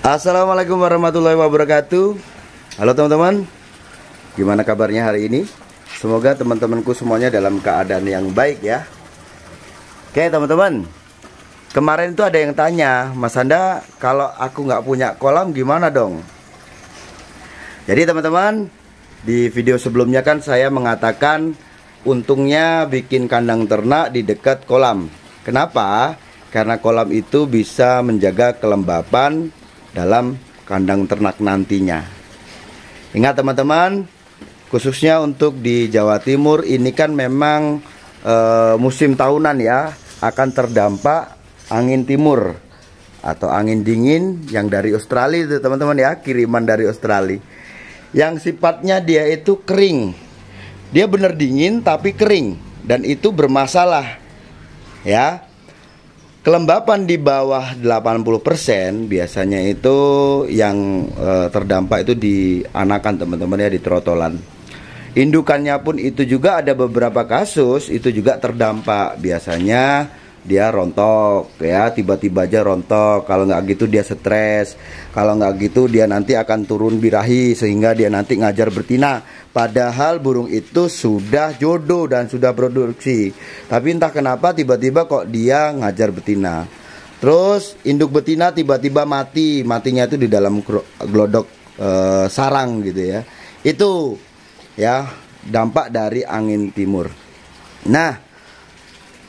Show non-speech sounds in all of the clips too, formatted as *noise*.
Assalamualaikum warahmatullahi wabarakatuh Halo teman-teman Gimana kabarnya hari ini? Semoga teman-temanku semuanya dalam keadaan yang baik ya Oke teman-teman Kemarin itu ada yang tanya Mas Anda kalau aku nggak punya kolam gimana dong? Jadi teman-teman Di video sebelumnya kan saya mengatakan Untungnya bikin kandang ternak di dekat kolam Kenapa? Karena kolam itu bisa menjaga kelembapan dalam kandang ternak nantinya. Ingat teman-teman, khususnya untuk di Jawa Timur ini kan memang e, musim tahunan ya akan terdampak angin timur atau angin dingin yang dari Australia itu teman-teman ya kiriman dari Australia. Yang sifatnya dia itu kering. Dia benar dingin tapi kering. Dan itu bermasalah ya Kelembapan di bawah 80% biasanya itu yang e, terdampak itu di anakan teman-teman ya di trotolan. Indukannya pun itu juga ada beberapa kasus itu juga terdampak biasanya dia rontok ya tiba-tiba aja rontok. Kalau nggak gitu dia stres. Kalau nggak gitu dia nanti akan turun birahi sehingga dia nanti ngajar betina. Padahal burung itu sudah jodoh dan sudah produksi. Tapi entah kenapa tiba-tiba kok dia ngajar betina. Terus induk betina tiba-tiba mati. Matinya itu di dalam glodok e, sarang gitu ya. Itu ya dampak dari angin timur. Nah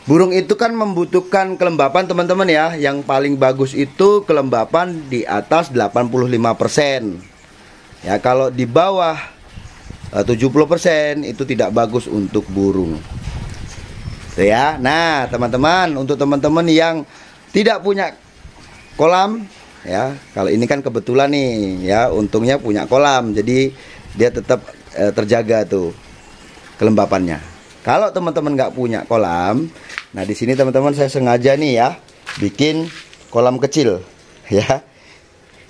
Burung itu kan membutuhkan kelembapan teman-teman ya. Yang paling bagus itu kelembapan di atas 85% Ya kalau di bawah 70% eh, itu tidak bagus untuk burung. Tuh ya. Nah teman-teman untuk teman-teman yang tidak punya kolam ya. Kalau ini kan kebetulan nih ya. Untungnya punya kolam jadi dia tetap eh, terjaga tuh kelembapannya. Kalau teman-teman nggak punya kolam, nah di sini teman-teman saya sengaja nih ya bikin kolam kecil *laughs* ya.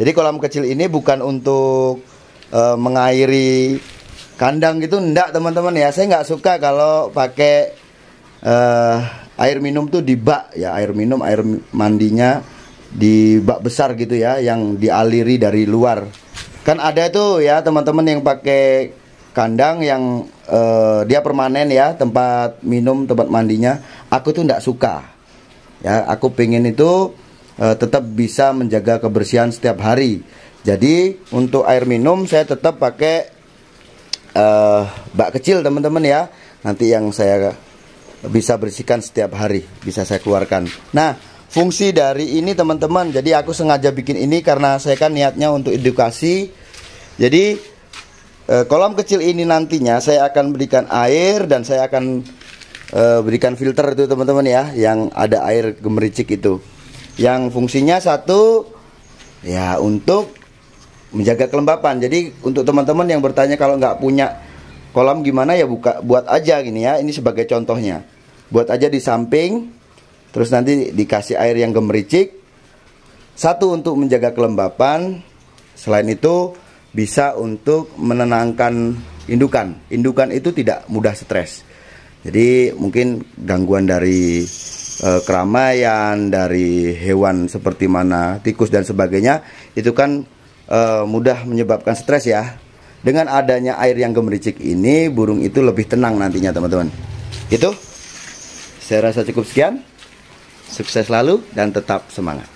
Jadi kolam kecil ini bukan untuk uh, mengairi kandang gitu, enggak teman-teman ya. Saya nggak suka kalau pakai uh, air minum tuh di bak ya, air minum, air mandinya di bak besar gitu ya, yang dialiri dari luar. Kan ada tuh ya teman-teman yang pakai kandang yang uh, dia permanen ya tempat minum tempat mandinya. Aku tuh tidak suka. Ya aku pengen itu uh, tetap bisa menjaga kebersihan setiap hari. Jadi untuk air minum saya tetap pakai uh, bak kecil teman-teman ya. Nanti yang saya bisa bersihkan setiap hari bisa saya keluarkan. Nah fungsi dari ini teman-teman jadi aku sengaja bikin ini karena saya kan niatnya untuk edukasi. Jadi e, kolam kecil ini nantinya saya akan berikan air dan saya akan e, berikan filter itu teman-teman ya yang ada air gemericik itu. Yang fungsinya satu ya untuk menjaga kelembapan. Jadi untuk teman-teman yang bertanya kalau nggak punya kolam gimana? Ya buka buat aja gini ya. Ini sebagai contohnya. Buat aja di samping terus nanti dikasih air yang gemericik. Satu untuk menjaga kelembapan. Selain itu bisa untuk menenangkan indukan. Indukan itu tidak mudah stres. Jadi mungkin gangguan dari e, keramaian, dari hewan seperti mana tikus dan sebagainya itu kan e, mudah menyebabkan stres ya. Dengan adanya air yang gemericik ini burung itu lebih tenang nantinya teman-teman. Itu saya rasa cukup sekian. Sukses selalu dan tetap semangat.